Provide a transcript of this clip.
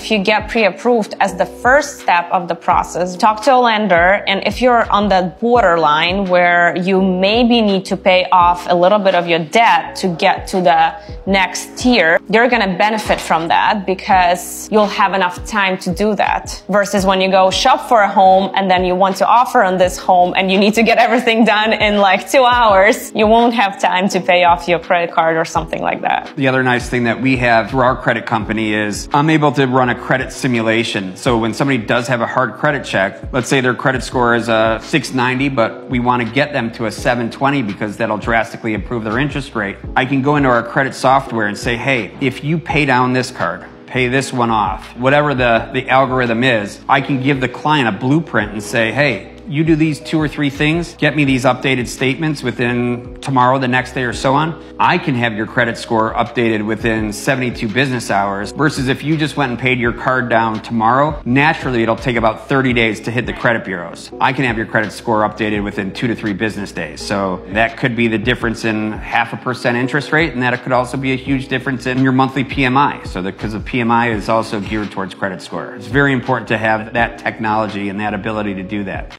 If you get pre-approved as the first step of the process, talk to a lender. And if you're on the borderline where you maybe need to pay off a little bit of your debt to get to the next tier, you're going to benefit from that because you'll have enough time to do that versus when you go shop for a home and then you want to offer on this home and you need to get everything done in like two hours, you won't have time to pay off your credit card or something like that. The other nice thing that we have through our credit company is I'm able to run a credit simulation. So when somebody does have a hard credit check, let's say their credit score is a 690, but we want to get them to a 720 because that'll drastically improve their interest rate. I can go into our credit software and say, hey, if you pay down this card, pay this one off, whatever the, the algorithm is, I can give the client a blueprint and say, hey, you do these two or three things, get me these updated statements within tomorrow, the next day, or so on, I can have your credit score updated within 72 business hours. Versus if you just went and paid your card down tomorrow, naturally it'll take about 30 days to hit the credit bureaus. I can have your credit score updated within two to three business days. So that could be the difference in half a percent interest rate, and that it could also be a huge difference in your monthly PMI. So because the PMI is also geared towards credit score. It's very important to have that technology and that ability to do that.